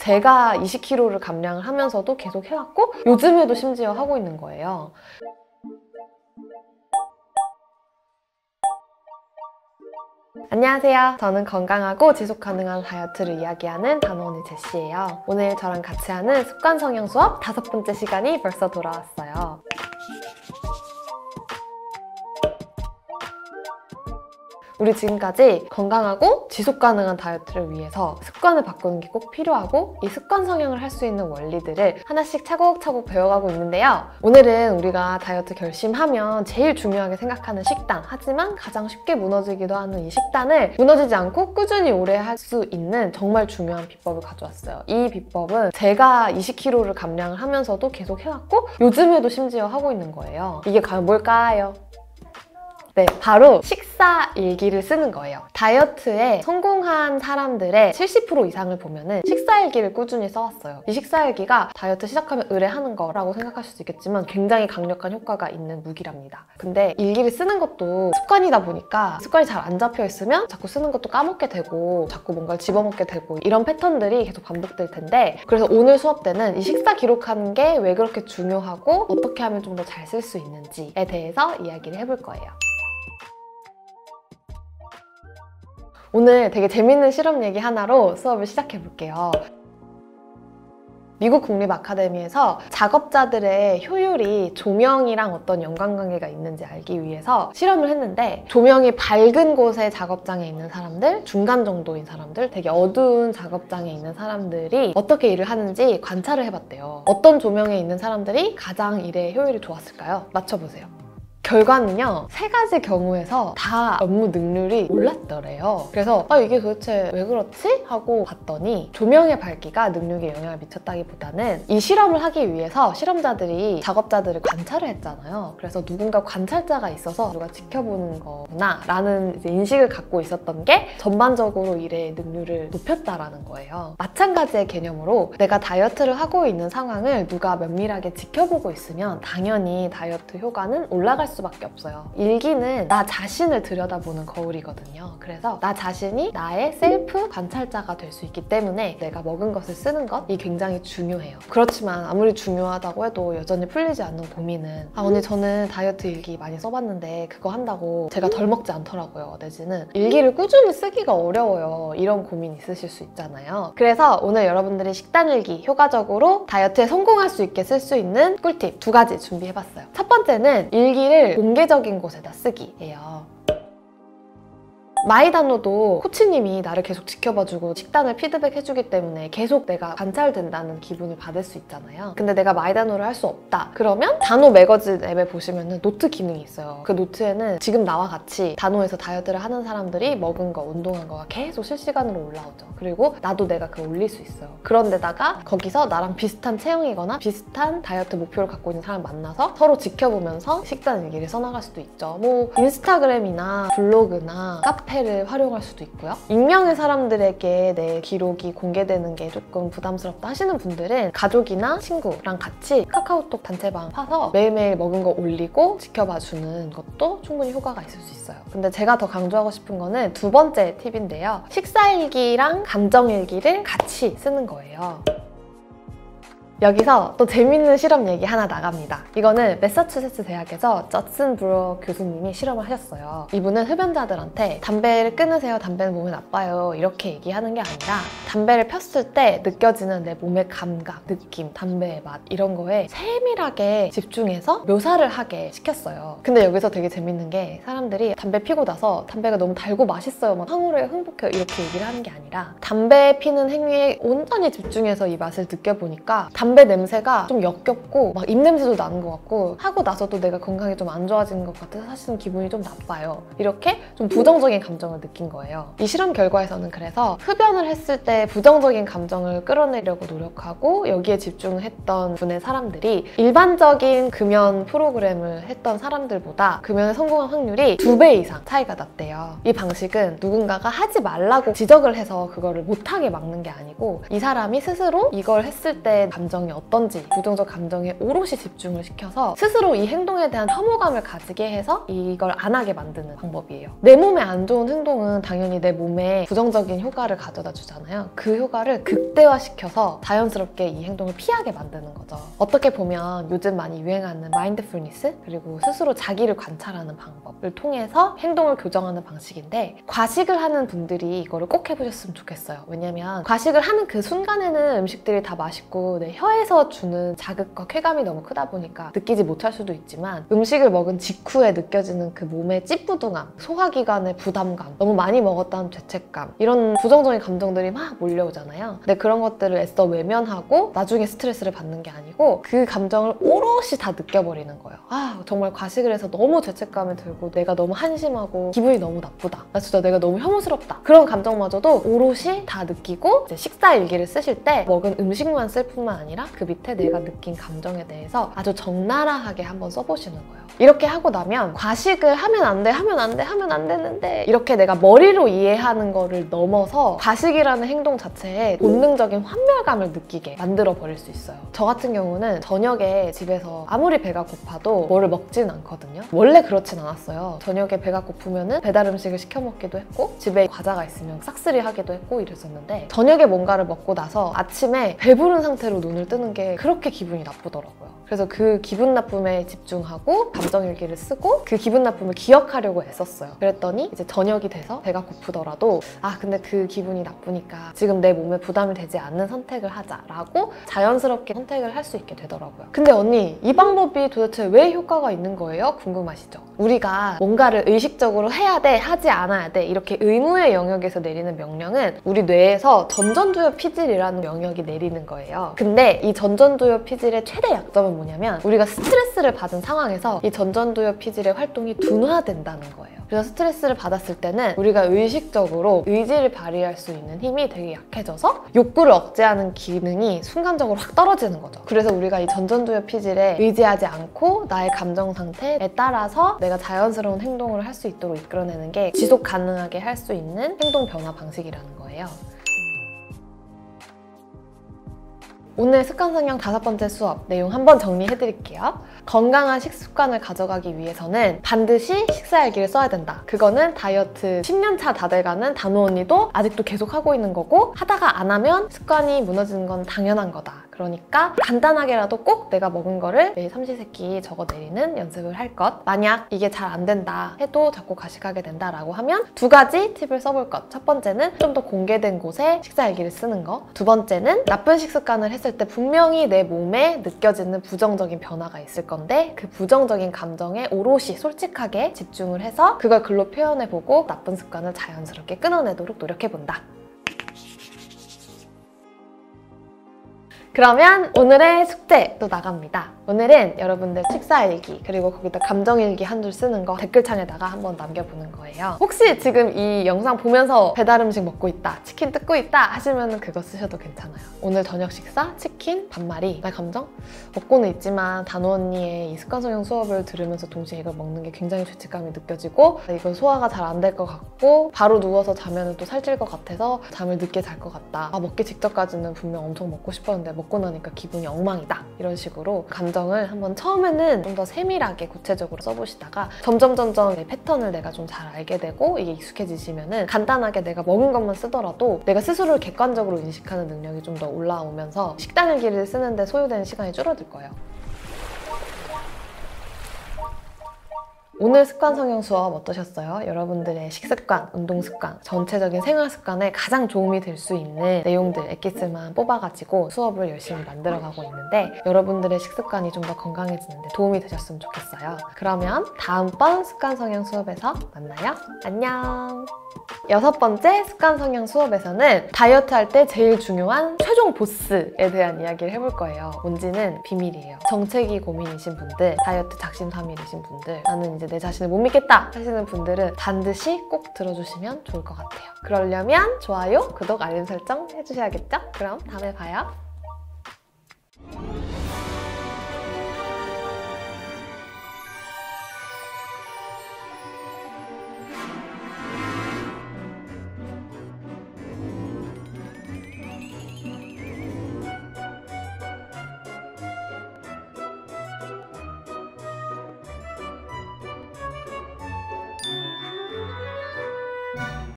제가 20kg를 감량을 하면서도 계속 해왔고 요즘에도 심지어 하고 있는 거예요. 안녕하세요. 저는 건강하고 지속 가능한 다이어트를 이야기하는 단원의 제시예요. 오늘 저랑 같이 하는 습관 성형 수업 다섯 번째 시간이 벌써 돌아왔어요. 우리 지금까지 건강하고 지속 가능한 다이어트를 위해서 습관을 바꾸는 게 꼭 필요하고 이 습관 성형을 할 수 있는 원리들을 하나씩 차곡차곡 배워가고 있는데요. 오늘은 우리가 다이어트 결심하면 제일 중요하게 생각하는 식단 하지만 가장 쉽게 무너지기도 하는 이 식단을 무너지지 않고 꾸준히 오래 할 수 있는 정말 중요한 비법을 가져왔어요. 이 비법은 제가 20kg를 감량을 하면서도 계속 해왔고 요즘에도 심지어 하고 있는 거예요. 이게 과연 뭘까요? 네, 바로 식사 일기를 쓰는 거예요. 다이어트에 성공한 사람들의 70% 이상을 보면은 식사 일기를 꾸준히 써왔어요. 이 식사 일기가 다이어트 시작하면 의뢰하는 거라고 생각하실 수 있겠지만 굉장히 강력한 효과가 있는 무기랍니다. 근데 일기를 쓰는 것도 습관이다 보니까 습관이 잘 안 잡혀 있으면 자꾸 쓰는 것도 까먹게 되고 자꾸 뭔가를 집어먹게 되고 이런 패턴들이 계속 반복될 텐데 그래서 오늘 수업 때는 이 식사 기록하는 게 왜 그렇게 중요하고 어떻게 하면 좀 더 잘 쓸 수 있는지에 대해서 이야기를 해볼 거예요. 오늘 되게 재밌는 실험 얘기 하나로 수업을 시작해 볼게요. 미국 국립 아카데미에서 작업자들의 효율이 조명이랑 어떤 연관관계가 있는지 알기 위해서 실험을 했는데 조명이 밝은 곳에 작업장에 있는 사람들, 중간 정도인 사람들, 되게 어두운 작업장에 있는 사람들이 어떻게 일을 하는지 관찰을 해봤대요. 어떤 조명에 있는 사람들이 가장 일의 효율이 좋았을까요? 맞춰보세요. 결과는요 세 가지 경우에서 다 업무 능률이 올랐더래요. 그래서 아 이게 도대체 왜 그렇지? 하고 봤더니 조명의 밝기가 능력에 영향을 미쳤다기보다는 이 실험을 하기 위해서 실험자들이 작업자들을 관찰을 했잖아요. 그래서 누군가 관찰자가 있어서 누가 지켜보는 거구나 라는 인식을 갖고 있었던 게 전반적으로 일의 능률을 높였다라는 거예요. 마찬가지의 개념으로 내가 다이어트를 하고 있는 상황을 누가 면밀하게 지켜보고 있으면 당연히 다이어트 효과는 올라갈 수밖에 없어요. 일기는 나 자신을 들여다보는 거울이거든요. 그래서 나 자신이 나의 셀프 관찰자가 될 수 있기 때문에 내가 먹은 것을 쓰는 것이 굉장히 중요해요. 그렇지만 아무리 중요하다고 해도 여전히 풀리지 않는 고민은 아 오늘 저는 다이어트 일기 많이 써봤는데 그거 한다고 제가 덜 먹지 않더라고요. 내지는 일기를 꾸준히 쓰기가 어려워요. 이런 고민 있으실 수 있잖아요. 그래서 오늘 여러분들이 식단 일기 효과적으로 다이어트에 성공할 수 있게 쓸 수 있는 꿀팁 두 가지 준비해봤어요. 첫 번째는 일기를 공개적인 곳에다 쓰기예요. 마이다노도 코치님이 나를 계속 지켜봐주고 식단을 피드백해주기 때문에 계속 내가 관찰된다는 기분을 받을 수 있잖아요. 근데 내가 마이다노를 할 수 없다. 그러면 다노 매거진 앱에 보시면 노트 기능이 있어요. 그 노트에는 지금 나와 같이 다노에서 다이어트를 하는 사람들이 먹은 거, 운동한 거가 계속 실시간으로 올라오죠. 그리고 나도 내가 그걸 올릴 수 있어요. 그런데다가 거기서 나랑 비슷한 체형이거나 비슷한 다이어트 목표를 갖고 있는 사람 만나서 서로 지켜보면서 식단 일기를 써나갈 수도 있죠. 뭐 인스타그램이나 블로그나 카페 카페를 활용할 수도 있고요. 익명의 사람들에게 내 기록이 공개되는 게 조금 부담스럽다 하시는 분들은 가족이나 친구랑 같이 카카오톡 단체방 파서 매일매일 먹은 거 올리고 지켜봐 주는 것도 충분히 효과가 있을 수 있어요. 근데 제가 더 강조하고 싶은 거는 두 번째 팁인데요. 식사일기랑 감정일기를 같이 쓰는 거예요. 여기서 또 재밌는 실험 얘기 하나 나갑니다. 이거는 매사추세츠 대학에서 저슨 브로 교수님이 실험을 하셨어요. 이분은 흡연자들한테 담배를 끊으세요. 담배는 몸에 나빠요. 이렇게 얘기하는 게 아니라 담배를 폈을 때 느껴지는 내 몸의 감각, 느낌, 담배의 맛 이런 거에 세밀하게 집중해서 묘사를 하게 시켰어요. 근데 여기서 되게 재밌는 게 사람들이 담배 피고 나서 담배가 너무 달고 맛있어요. 막 황후에 흥복해요. 이렇게 얘기를 하는 게 아니라 담배 피는 행위에 온전히 집중해서 이 맛을 느껴보니까 담배 담배 냄새가 좀 역겹고 막 입냄새도 나는 것 같고 하고 나서도 내가 건강이 좀 안 좋아지는 것 같아서 사실은 기분이 좀 나빠요. 이렇게 좀 부정적인 감정을 느낀 거예요. 이 실험 결과에서는 그래서 흡연을 했을 때 부정적인 감정을 끌어내려고 노력하고 여기에 집중을 했던 분의 사람들이 일반적인 금연 프로그램을 했던 사람들보다 금연에 성공한 확률이 두 배 이상 차이가 났대요. 이 방식은 누군가가 하지 말라고 지적을 해서 그거를 못하게 막는 게 아니고 이 사람이 스스로 이걸 했을 때 감정 감정이 어떤지 부정적 감정에 오롯이 집중을 시켜서 스스로 이 행동에 대한 혐오감을 가지게 해서 이걸 안 하게 만드는 방법이에요. 내 몸에 안 좋은 행동은 당연히 내 몸에 부정적인 효과를 가져다 주잖아요. 그 효과를 극대화시켜서 자연스럽게 이 행동을 피하게 만드는 거죠. 어떻게 보면 요즘 많이 유행하는 마인드풀니스 그리고 스스로 자기를 관찰하는 방법을 통해서 행동을 교정하는 방식인데 과식을 하는 분들이 이거를 꼭 해보셨으면 좋겠어요. 왜냐면 과식을 하는 그 순간에는 음식들이 다 맛있고 내 혀 에서 주는 자극과 쾌감이 너무 크다 보니까 느끼지 못할 수도 있지만 음식을 먹은 직후에 느껴지는 그 몸의 찌뿌둥함, 소화기관의 부담감, 너무 많이 먹었다는 죄책감 이런 부정적인 감정들이 막 몰려오잖아요. 근데 그런 것들을 애써 외면하고 나중에 스트레스를 받는 게 아니고 그 감정을 오롯이 다 느껴버리는 거예요. 아 정말 과식을 해서 너무 죄책감이 들고 내가 너무 한심하고 기분이 너무 나쁘다. 나 진짜 내가 너무 혐오스럽다. 그런 감정마저도 오롯이 다 느끼고 식사 일기를 쓰실 때 먹은 음식만 쓸 뿐만 아니라 그 밑에 내가 느낀 감정에 대해서 아주 적나라하게 한번 써보시는 거예요. 이렇게 하고 나면 과식을 하면 안 돼, 하면 안 돼, 하면 안 되는데 이렇게 내가 머리로 이해하는 거를 넘어서 과식이라는 행동 자체에 본능적인 환멸감을 느끼게 만들어 버릴 수 있어요. 저 같은 경우는 저녁에 집에서 아무리 배가 고파도 뭐를 먹진 않거든요. 원래 그렇진 않았어요. 저녁에 배가 고프면은 배달 음식을 시켜 먹기도 했고 집에 과자가 있으면 싹쓸이 하기도 했고 이랬었는데 저녁에 뭔가를 먹고 나서 아침에 배부른 상태로 눈을 뜨는 게 그렇게 기분이 나쁘더라고요. 그래서 그 기분 나쁨에 집중하고 감정 일기를 쓰고 그 기분 나쁨을 기억하려고 애썼어요. 그랬더니 이제 저녁이 돼서 배가 고프더라도 아 근데 그 기분이 나쁘니까 지금 내 몸에 부담이 되지 않는 선택을 하자라고 자연스럽게 선택을 할 수 있게 되더라고요. 근데 언니 이 방법이 도대체 왜 효과가 있는 거예요? 궁금하시죠? 우리가 뭔가를 의식적으로 해야 돼, 하지 않아야 돼 이렇게 의무의 영역에서 내리는 명령은 우리 뇌에서 전전두엽 피질이라는 영역이 내리는 거예요. 근데 이 전전두엽 피질의 최대 약점은 뭐냐면 우리가 스트레스를 받은 상황에서 이 전전두엽 피질의 활동이 둔화된다는 거예요. 그래서 스트레스를 받았을 때는 우리가 의식적으로 의지를 발휘할 수 있는 힘이 되게 약해져서 욕구를 억제하는 기능이 순간적으로 확 떨어지는 거죠. 그래서 우리가 이 전전두엽 피질에 의지하지 않고 나의 감정 상태에 따라서 내가 자연스러운 행동을 할 수 있도록 이끌어내는 게 지속 가능하게 할 수 있는 행동 변화 방식이라는 거예요. 오늘 습관 성형 다섯 번째 수업 내용 한번 정리해 드릴게요. 건강한 식습관을 가져가기 위해서는 반드시 식사일기를 써야 된다. 그거는 다이어트 10년차 다 돼가는 단호 언니도 아직도 계속 하고 있는 거고 하다가 안 하면 습관이 무너지는 건 당연한 거다. 그러니까 간단하게라도 꼭 내가 먹은 거를 매일 삼시세끼 적어내리는 연습을 할 것. 만약 이게 잘 안 된다 해도 자꾸 가식하게 된다라고 하면 두 가지 팁을 써볼 것. 첫 번째는 좀 더 공개된 곳에 식사 일기를 쓰는 거. 두 번째는 나쁜 식습관을 했을 때 분명히 내 몸에 느껴지는 부정적인 변화가 있을 건데 그 부정적인 감정에 오롯이 솔직하게 집중을 해서 그걸 글로 표현해보고 나쁜 습관을 자연스럽게 끊어내도록 노력해본다. 그러면 오늘의 숙제 또 나갑니다. 오늘은 여러분들 식사일기 그리고 거기다 감정일기 한 줄 쓰는 거 댓글창에다가 한번 남겨보는 거예요. 혹시 지금 이 영상 보면서 배달음식 먹고 있다, 치킨 뜯고 있다 하시면 그거 쓰셔도 괜찮아요. 오늘 저녁 식사 치킨 반마리 나 감정? 먹고는 있지만 단호 언니의 이 습관성형 수업을 들으면서 동시에 이걸 먹는 게 굉장히 죄책감이 느껴지고 이거 소화가 잘 안 될 것 같고 바로 누워서 자면 또 살찔 것 같아서 잠을 늦게 잘 것 같다. 아 먹기 직전까지는 분명 엄청 먹고 싶었는데 먹고 나니까 기분이 엉망이다. 이런 식으로 감정 을 한번 처음에는 좀 더 세밀하게 구체적으로 써보시다가 점점 점점 내 패턴을 내가 좀 잘 알게 되고 이게 익숙해지시면은 간단하게 내가 먹은 것만 쓰더라도 내가 스스로를 객관적으로 인식하는 능력이 좀 더 올라오면서 식단 일기를 쓰는데 소요되는 시간이 줄어들 거예요. 오늘 습관 성형 수업 어떠셨어요? 여러분들의 식습관, 운동 습관, 전체적인 생활 습관에 가장 도움이 될 수 있는 내용들, 엑기스만 뽑아가지고 수업을 열심히 만들어가고 있는데 여러분들의 식습관이 좀 더 건강해지는데 도움이 되셨으면 좋겠어요. 그러면 다음번 습관 성형 수업에서 만나요. 안녕! 여섯 번째 습관 성형 수업에서는 다이어트 할 때 제일 중요한 최종 보스에 대한 이야기를 해볼 거예요. 뭔지는 비밀이에요. 정체기 고민이신 분들, 다이어트 작심삼일이신 분들, 나는 이제 내 자신을 못 믿겠다 하시는 분들은 반드시 꼭 들어주시면 좋을 것 같아요. 그러려면 좋아요, 구독, 알림 설정 해주셔야겠죠? 그럼 다음에 봐요.